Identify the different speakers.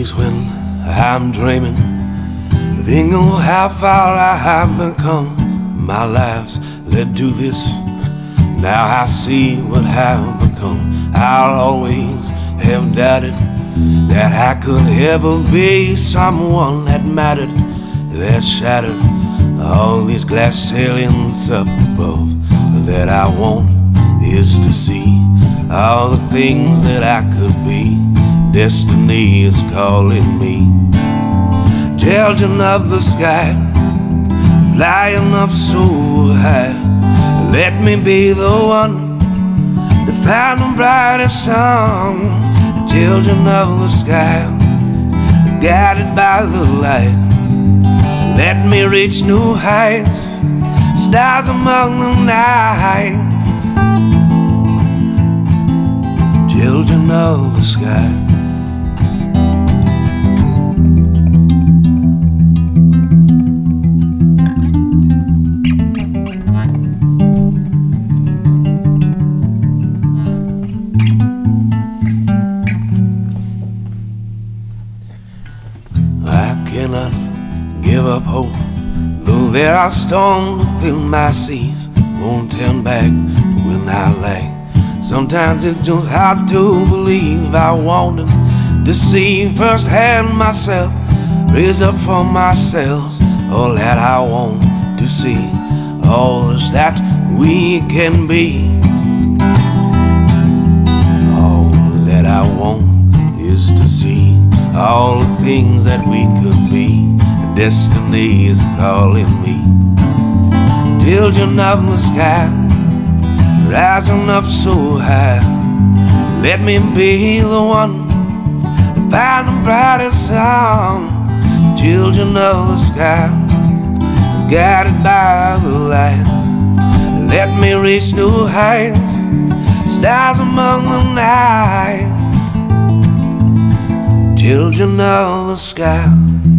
Speaker 1: Days when I'm dreaming, think of how far I have become. My life's led to this. Now I see what I've become. I'll always have doubted that I could ever be someone that mattered, that shattered all these glass ceilings up above. That I want is to see all the things that I could be. Destiny is calling me. Children of the sky, flying up so high. Let me be the one to find the brightest sun. Children of the sky, guided by the light. Let me reach new heights, stars among the night. Children of the sky. I cannot give up hope, though there are storms within my seas. Won't turn back when I lag. Sometimes it's just hard to believe I wanted to see firsthand myself, raise up for myself all that I want to see, all is that we can be. All that I want is to see all the things that we could be. Destiny is calling me. Children of the sky, rising up so high. Let me be the one find the brightest song. Children of the sky, guided by the light. Let me reach new heights, stars among the night children of the sky.